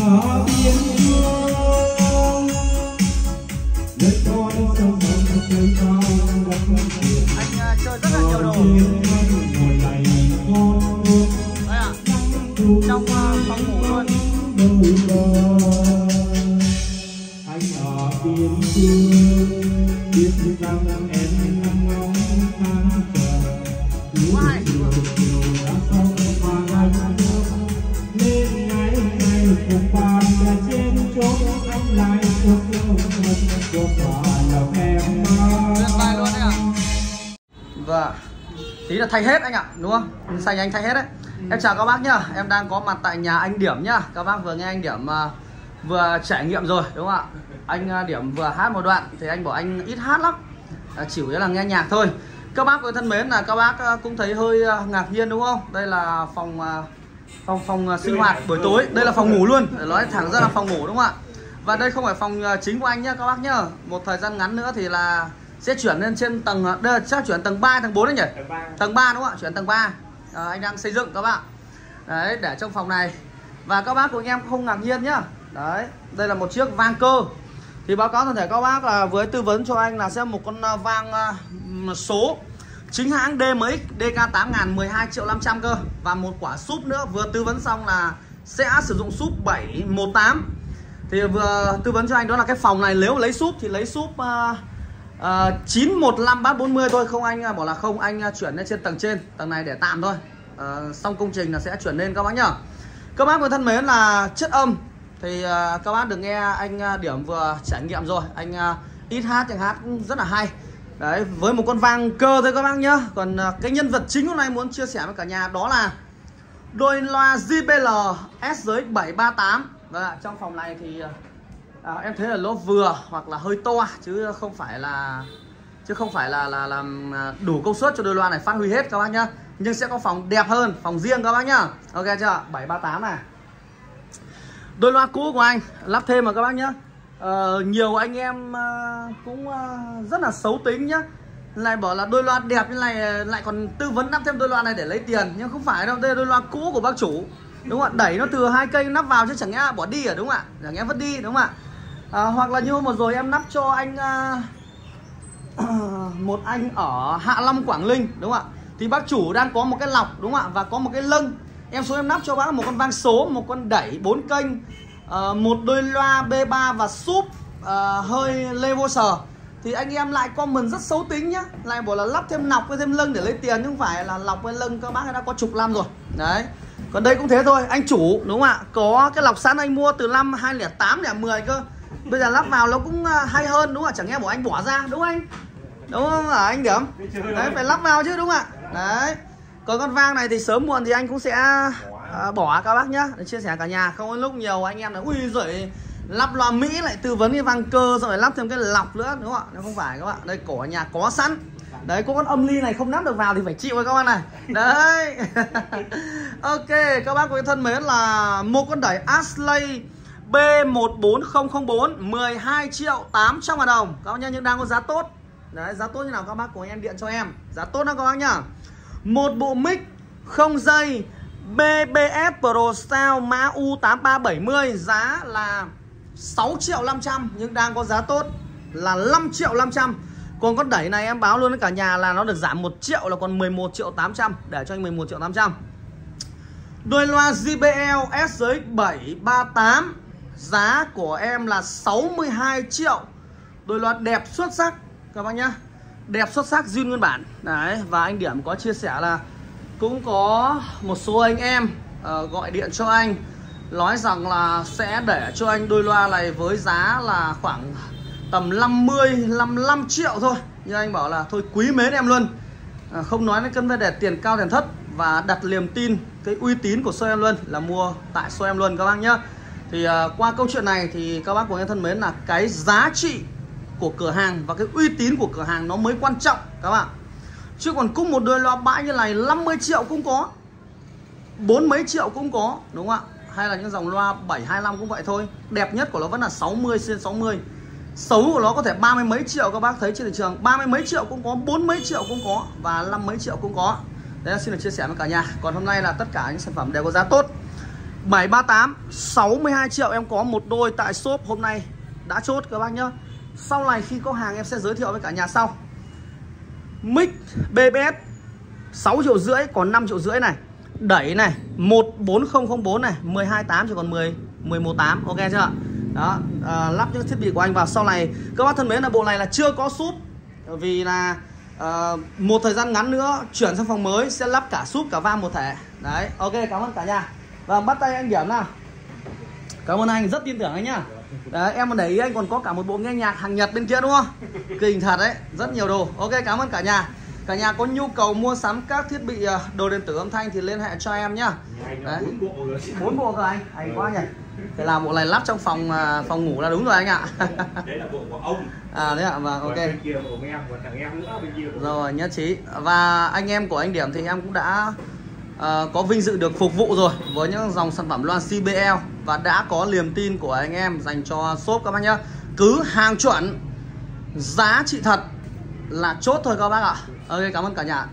ở biên cương đất con trong lòng một cây cao đất tiền anh chơi rất là nhiều đồ ngồi này con trong luôn anh ở biên cương biết rằng em nằm ngóng tháng chờ cứ chiều Tí là thay hết anh ạ, đúng không? Ừ, xanh anh thay hết đấy Em chào các bác nhá, em đang có mặt tại nhà anh Điểm nhá Các bác vừa nghe anh Điểm uh, vừa trải nghiệm rồi, đúng không ạ? Anh uh, Điểm vừa hát một đoạn thì anh bảo anh ít hát lắm uh, Chỉ là nghe nhạc thôi Các bác quý thân mến là các bác uh, cũng thấy hơi uh, ngạc nhiên đúng không? Đây là phòng uh, phòng phòng uh, sinh hoạt buổi tối Đây là phòng ngủ luôn, để nói thẳng ra là phòng ngủ đúng không ạ? Và đây không phải phòng uh, chính của anh nhá các bác nhá Một thời gian ngắn nữa thì là sẽ chuyển lên trên tầng uh, đây, chắc chuyển tầng 3, tầng 4 đấy nhỉ? Tầng 3 đúng không ạ? Chuyển tầng 3 à, Anh đang xây dựng các bạn. Đấy, để trong phòng này. Và các bác của anh em không ngạc nhiên nhá. Đấy, đây là một chiếc vang cơ. Thì báo cáo toàn thể các bác là với tư vấn cho anh là sẽ một con uh, vang uh, số. Chính hãng DMX DK8000 12 triệu 500 cơ. Và một quả súp nữa. Vừa tư vấn xong là sẽ sử dụng súp 718 Thì vừa tư vấn cho anh đó là cái phòng này. Nếu lấy súp thì lấy súp uh, uh, 915 bát 40 thôi Không anh à, bảo là không anh à, chuyển lên trên tầng trên Tầng này để tạm thôi. Uh, Xong công trình là sẽ chuyển lên các bác nhá. Các bác vừa thân mến là chất âm. Thì uh, các bác được nghe anh à, Điểm vừa trải nghiệm rồi. Anh uh, ít hát chẳng hát cũng rất là hay. Đấy, với một con vang cơ thôi các bác nhá. Còn uh, cái nhân vật chính hôm nay muốn chia sẻ với cả nhà đó là Đôi loa JBL S giới 738 Vâng ạ, trong phòng này thì à, em thấy là nó vừa hoặc là hơi to chứ không phải là chứ không phải là là làm à, đủ công suất cho đôi loa này phát huy hết các bác nhá. Nhưng sẽ có phòng đẹp hơn phòng riêng các bác nhá. Ok chưa 738 này. Đôi loa cũ của anh lắp thêm mà các bác nhá. À, nhiều anh em à, cũng à, rất là xấu tính nhá. Lại bảo là đôi loa đẹp như này lại còn tư vấn lắp thêm đôi loa này để lấy tiền. Nhưng không phải đâu đây là đôi loa cũ của bác chủ. Đúng không ạ? Đẩy nó từ hai cây nắp vào chứ chẳng nghe bỏ đi à đúng không ạ? Chẳng nghe vứt đi đúng không ạ? À, hoặc là như hôm vừa rồi em nắp cho anh à, một anh ở Hạ Long Quảng Ninh đúng không ạ? Thì bác chủ đang có một cái lọc đúng không ạ? Và có một cái lưng. Em xuống em nắp cho bác một con vang số một con đẩy bốn kênh à, một đôi loa B3 và súp à, hơi levoser thì anh em lại comment rất xấu tính nhá. Lại bảo là lắp thêm nọc với thêm lưng để lấy tiền nhưng không phải là lọc với lưng các bác đã có chục năm rồi. Đấy. Còn đây cũng thế thôi anh chủ đúng không ạ? Có cái lọc sẵn anh mua từ năm 2008 để 10 cơ bây giờ lắp vào nó cũng hay hơn đúng không ạ? Chẳng nghe bảo anh bỏ ra đúng không anh? Đúng không hả anh điểm? Đấy phải lắp vào chứ đúng không ạ? Đấy. Còn con vang này thì sớm muộn thì anh cũng sẽ à, bỏ các bác nhá. Để chia sẻ cả nhà. Không có lúc nhiều anh em là ui rồi lắp loa mỹ lại tư vấn cái vang cơ rồi lắp thêm cái lọc nữa đúng không ạ? Nó không phải các bạn đây cổ nhà có sẵn. Đấy có con âm ly này không nắp được vào thì phải chịu với các bác này. Đấy. Ok các bác quý thân mến là một con đẩy Ashley B14004 12 triệu 800 ngàn đồng. Các bác nhá, nhưng đang có giá tốt. Đấy, giá tốt như nào? Các bác của em điện cho em. Giá tốt đó các bác nhá. Một bộ mic không dây BBF Pro Style mã U8370 Giá là 6 triệu 500 Nhưng đang có giá tốt là 5 triệu 500 Còn con đẩy này em báo luôn với cả nhà là nó được giảm 1 triệu là còn 11 triệu 800 Để cho anh 11 triệu 800 Đôi loa JBL SX738 Giá của em là 62 triệu. Đôi loa đẹp xuất sắc Các bác nhá. Đẹp xuất sắc zin nguyên bản. Đấy Và anh Điểm có chia sẻ là Cũng có một số anh em uh, Gọi điện cho anh Nói rằng là sẽ để cho anh đôi loa này Với giá là khoảng Tầm 50 55 triệu thôi. Nhưng anh bảo là thôi quý mến em luôn. À, Không nói đến cân vấn đề tiền cao tiền thất Và đặt niềm tin Cái uy tín của show em luôn Là mua tại show em luôn các bác nhá thì uh, qua câu chuyện này thì các bác của em thân mến là cái giá trị của cửa hàng và cái uy tín của cửa hàng nó mới quan trọng các bạn. Chứ còn cung một đôi loa bãi như này 50 triệu cũng có bốn mấy triệu cũng có đúng không ạ? Hay là những dòng loa 725 cũng vậy thôi. Đẹp nhất của nó vẫn là 60 trên 60 xấu của nó có thể ba mươi mấy triệu các bác thấy trên thị trường. ba mươi mấy triệu cũng có bốn mấy triệu cũng có và năm mấy triệu cũng có. Đấy là xin được chia sẻ với cả nhà. Còn hôm nay là tất cả những sản phẩm đều có giá tốt. 738 62 triệu em có một đôi tại shop hôm nay. Đã chốt các bác nhá. Sau này khi có hàng em sẽ giới thiệu với cả nhà sau. Mic BBS 6 triệu rưỡi còn 5 triệu rưỡi này. Đẩy này 14004 này 128 chỉ còn 10 118 ok chưa? Đó à, lắp những thiết bị của anh vào. Sau này các bác thân mến là bộ này là chưa có súp. Vì là à, một thời gian ngắn nữa chuyển sang phòng mới sẽ lắp cả súp cả vam một thể. Đấy ok cảm ơn cả nhà và bắt tay anh điểm nào. Cảm ơn anh rất tin tưởng anh nhá. Đấy em mà để ý anh còn có cả một bộ nghe nhạc hàng nhật bên kia đúng không? Kinh thật đấy rất nhiều đồ. Ok cảm ơn cả nhà. Cả nhà có nhu cầu mua sắm các thiết bị à, đồ điện tử âm thanh thì liên hệ cho em nhá. Đấy. Bốn bộ rồi. Anh hay quá nhỉ. Thế là bộ này lắp trong phòng à, phòng ngủ là đúng rồi anh ạ. Đấy là bộ của ông. À đấy ạ vâng ok. Còn bên kia bộ của em còn thằng em nữa bên kia của rồi nhất trí. Và anh em của anh điểm thì em cũng đã Ờ, có vinh dự được phục vụ rồi với những dòng sản phẩm loa CBL và đã có niềm tin của anh em dành cho shop các bác nhá. Cứ hàng chuẩn, giá trị thật là chốt thôi các bác ạ. Ok, cảm ơn cả nhà.